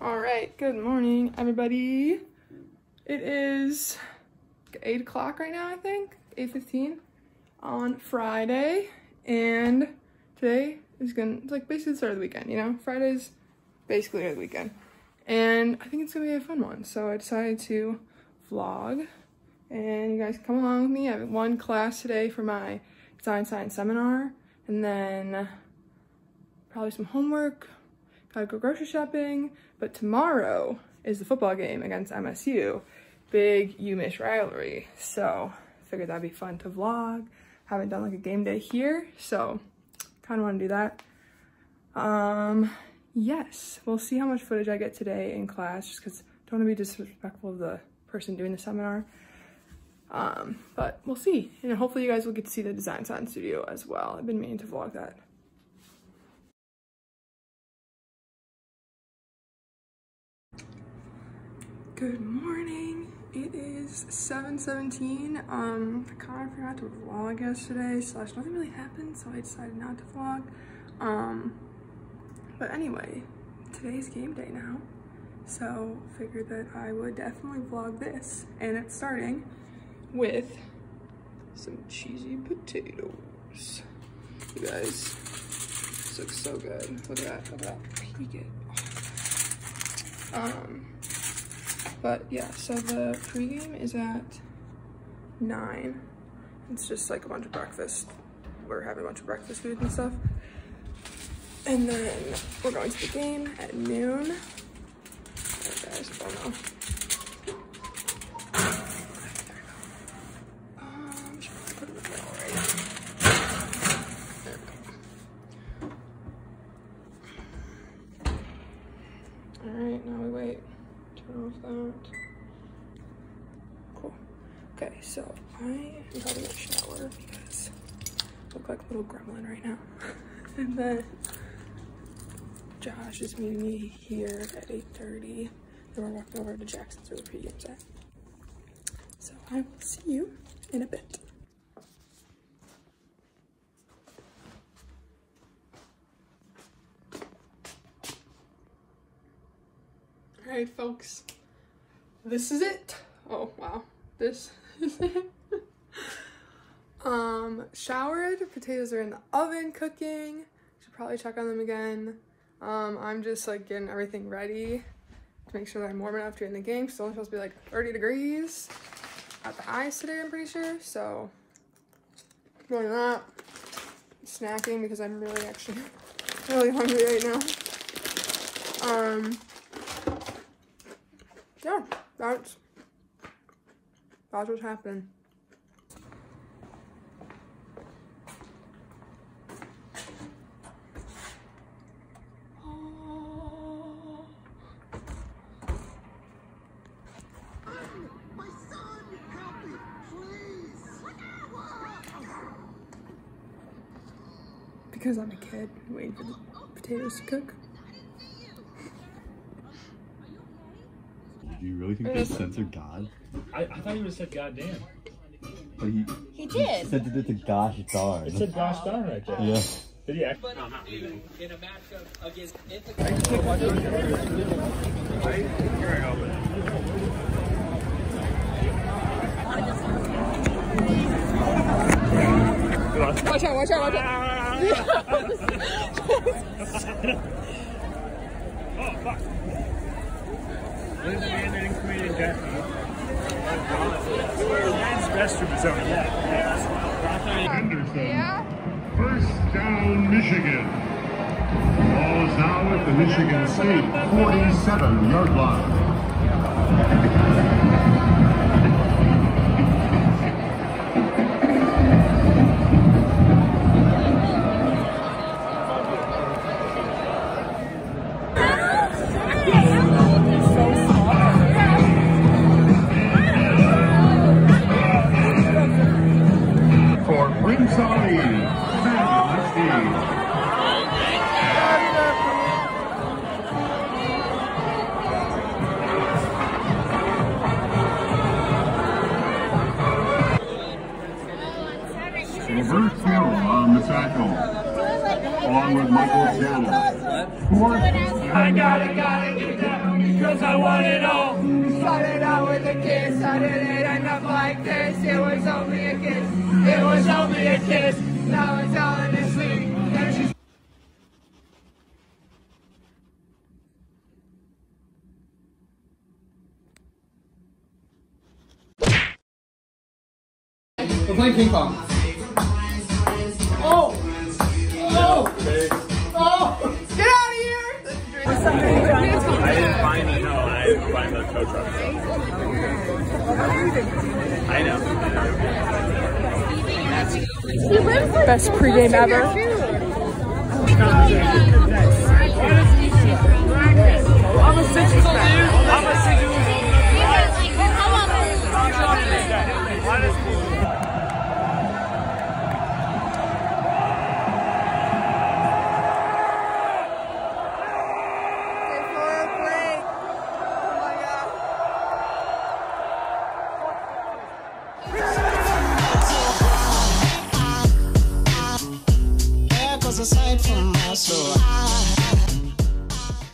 All right, good morning, everybody. It is 8 o'clock right now, I think, 8.15 on Friday. And today is gonna, it's like basically the start of the weekend, you know? Friday's basically the weekend. And I think it's gonna be a fun one. So I decided to vlog and you guys come along with me. I have one class today for my design science seminar and then probably some homework, gotta go grocery shopping, but tomorrow is the football game against MSU. Big UMich rivalry. So figured that'd be fun to vlog. Haven't done like a game day here, so kind of want to do that. Um, yes, we'll see how much footage I get today in class, just because don't want to be disrespectful of the person doing the seminar. Um, but we'll see. And hopefully you guys will get to see the design science studio as well. I've been meaning to vlog that. Good morning. It is 7.17. Um, I kind of forgot to vlog yesterday, slash nothing really happened, so I decided not to vlog. Um, but anyway, today's game day now. So figured that I would definitely vlog this. And it's starting with some cheesy potatoes. You guys, this looks so good. Look at that, look at that, peek it. Um, but yeah, so the pregame is at nine. It's just like a bunch of breakfast. We're having a bunch of breakfast food and stuff. And then we're going to the game at noon. Right, guys, oh no. Um, the. All right, now we wait. Off that. Cool. Okay, so I am having a shower because I look like a little gremlin right now. and then Josh is meeting me here at 8.30. Then we're walking over to Jackson's where the pregame's at. So I will see you in a bit. All right, folks, this is it. Oh, wow. This is it. um, showered, potatoes are in the oven cooking. Should probably check on them again. Um, I'm just like getting everything ready to make sure that I'm warm enough during the game. It's only supposed to be like 30 degrees at the highest today, I'm pretty sure. So, doing that. Snacking because I'm really actually really hungry right now. Um, yeah, that's that's what's! Please! Because I'm a kid waiting for the potatoes to cook. Do you really think they censored God? I, I thought he would have said goddamn. But he, He did. said it to gosh darn. It said gosh darn right there. Yeah. Did he act? in a matchup against Ithaca. Watch out, watch out, watch out. Ah! Oh, fuck. There's a man named comedian Jackie. Man's restroom is over there. Henderson. First down, Michigan. Ball is now at the Michigan State 47 yard line. Reverse throw on the tackle, along with Michael Shannon. Fourth I got it, got it, get that. Cause I want it all. Started out with a kiss, how did it end up like this? It was only a kiss, it was only a kiss. Now it's all in his sleep. We're playing ping pong. Oh! Oh! Oh! Get out of here! I didn't find the no, I didn't find the tow truck. I know. Best pregame ever. I'm a six dude. I'm a six Goes from my soul.